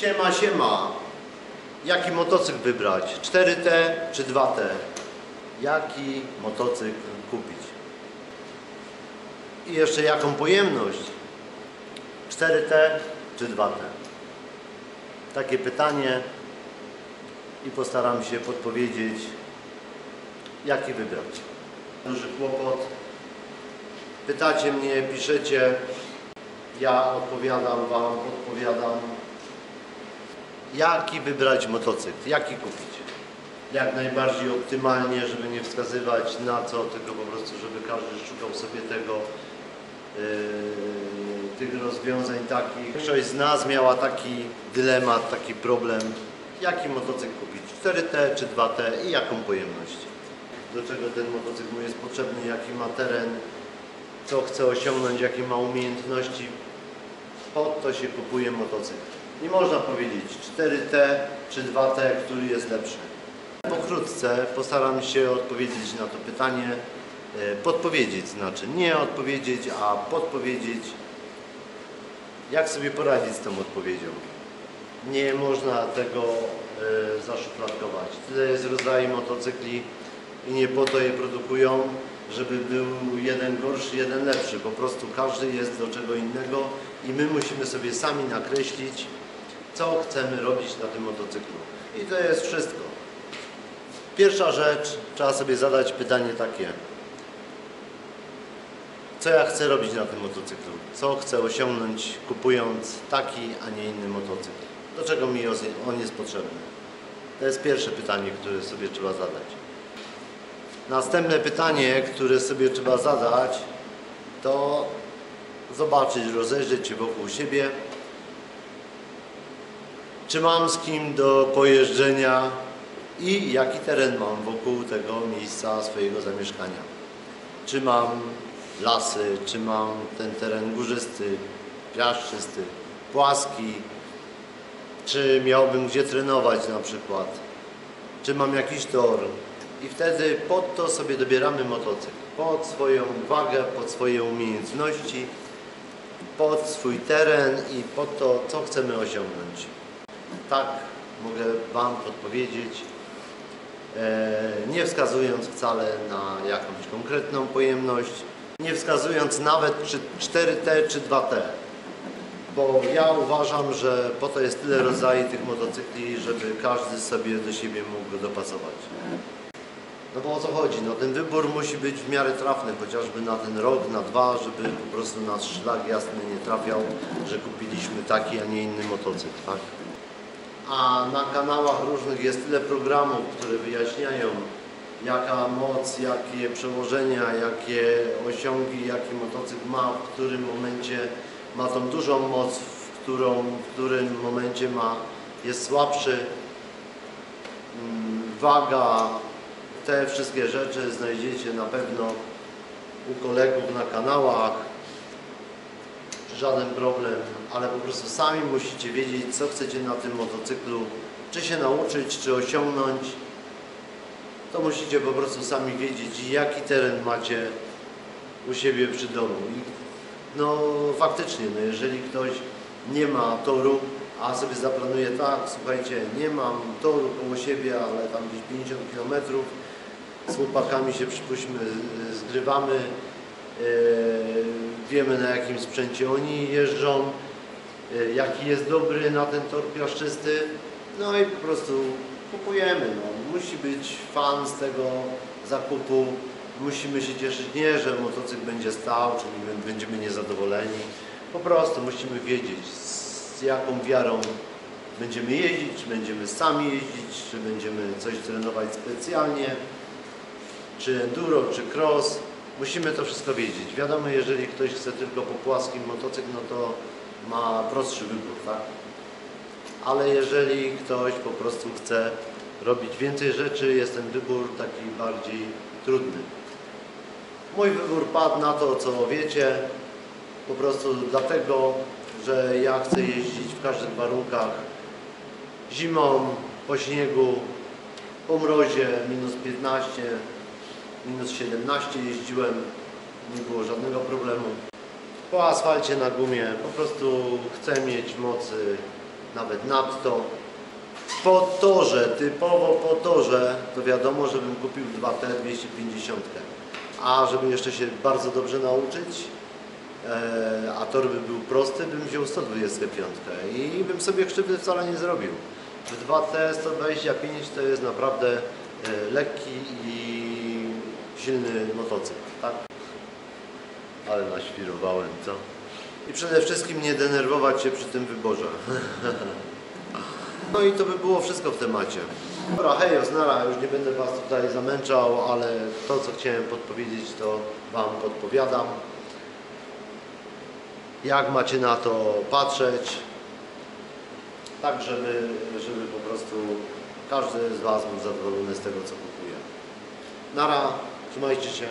Siema, siema. Jaki motocykl wybrać? 4T czy 2T? Jaki motocykl kupić? I jeszcze jaką pojemność? 4T czy 2T? Takie pytanie i postaram się podpowiedzieć, jaki wybrać. Duży kłopot. Pytacie mnie, piszecie, ja odpowiadam Wam, odpowiadam. Jaki wybrać motocykl? Jaki kupić? Jak najbardziej optymalnie, żeby nie wskazywać na co, tylko po prostu, żeby każdy szukał sobie tego, yy, tych rozwiązań takich. Większość z nas miała taki dylemat, taki problem, jaki motocykl kupić? 4T czy 2T i jaką pojemność? Do czego ten motocykl mu jest potrzebny, jaki ma teren, co chce osiągnąć, jakie ma umiejętności. Po to się kupuje motocykl. Nie można powiedzieć 4T czy 2T, który jest lepszy. Pokrótce postaram się odpowiedzieć na to pytanie. e, Podpowiedzieć znaczy, nie odpowiedzieć, a podpowiedzieć, jak sobie poradzić z tą odpowiedzią. Nie można tego e, zaszufladkować. Tyle jest rodzajów motocykli i nie po to je produkują, żeby był jeden gorszy, jeden lepszy. Po prostu każdy jest do czego innego i my musimy sobie sami nakreślić, co chcemy robić na tym motocyklu. I to jest wszystko. Pierwsza rzecz, trzeba sobie zadać pytanie takie. Co ja chcę robić na tym motocyklu? Co chcę osiągnąć kupując taki, a nie inny motocykl? Do czego mi on jest potrzebny? To jest pierwsze pytanie, które sobie trzeba zadać. Następne pytanie, które sobie trzeba zadać, to zobaczyć, rozejrzeć się wokół siebie, czy mam z kim do pojeżdżenia i jaki teren mam wokół tego miejsca swojego zamieszkania. Czy mam lasy, czy mam ten teren górzysty, piaszczysty, płaski, czy miałbym gdzie trenować na przykład, czy mam jakiś tor. I wtedy pod to sobie dobieramy motocykl, pod swoją wagę, pod swoje umiejętności, pod swój teren i pod to, co chcemy osiągnąć. Tak mogę Wam podpowiedzieć, e, nie wskazując wcale na jakąś konkretną pojemność, nie wskazując nawet czy 4T czy 2T. Bo ja uważam, że po to jest tyle rodzajów tych motocykli, żeby każdy sobie do siebie mógł go dopasować. No bo o co chodzi? No ten wybór musi być w miarę trafny, chociażby na ten rok, na dwa, żeby po prostu nasz szlak jasny nie trafiał, że kupiliśmy taki, a nie inny motocykl, tak? A na kanałach różnych jest tyle programów, które wyjaśniają jaka moc, jakie przełożenia, jakie osiągi, jaki motocykl ma, w którym momencie ma tą dużą moc, w, którą, w którym momencie ma, jest słabszy. Mm, Waga, te wszystkie rzeczy znajdziecie na pewno u kolegów na kanałach. Żaden problem, ale po prostu sami musicie wiedzieć, co chcecie na tym motocyklu, czy się nauczyć, czy osiągnąć. To musicie po prostu sami wiedzieć, jaki teren macie u siebie przy domu. I no faktycznie, no jeżeli ktoś nie ma toru, a sobie zaplanuje tak, słuchajcie, nie mam toru koło siebie, ale tam gdzieś 50 km, z chłopakami się przypuśćmy, zgrywamy, e, wiemy na jakim sprzęcie oni jeżdżą, e, jaki jest dobry na ten tor piaszczysty, no i po prostu kupujemy. No. Musi być fan z tego zakupu, musimy się cieszyć nie, że motocykl będzie stał, czyli my będziemy niezadowoleni. Po prostu musimy wiedzieć z jaką wiarą będziemy jeździć, czy będziemy sami jeździć, czy będziemy coś trenować specjalnie, czy enduro, czy cross. Musimy to wszystko wiedzieć. Wiadomo, jeżeli ktoś chce tylko po płaskim motocykl, no to ma prostszy wybór, tak? Ale jeżeli ktoś po prostu chce robić więcej rzeczy, jest ten wybór taki bardziej trudny. Mój wybór padł na to, co wiecie, po prostu dlatego, że ja chcę jeździć w każdych warunkach. Zimą, po śniegu, po mrozie, minus 15, minus 17 jeździłem, nie było żadnego problemu. Po asfalcie na gumie, po prostu chcę mieć mocy nawet nadto. Po torze, typowo po torze, to wiadomo, żebym kupił 2T 250. A żeby jeszcze się bardzo dobrze nauczyć, e, a tor by był prosty, bym wziął 125 i bym sobie krzywdy wcale nie zrobił. W 2T 125 to jest naprawdę e, lekki silny motocykl, tak? Ale naświrowałem, co? I przede wszystkim nie denerwować się przy tym wyborze. No i to by było wszystko w temacie. Dobra, hej, Oznara, już nie będę Was tutaj zamęczał, ale to, co chciałem podpowiedzieć, to Wam podpowiadam. Jak macie na to patrzeć, tak żeby, żeby po prostu każdy z Was był zadowolony z tego, co kupuje. Nara, trzymajcie się.